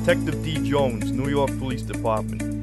Detective D. Jones, New York Police Department.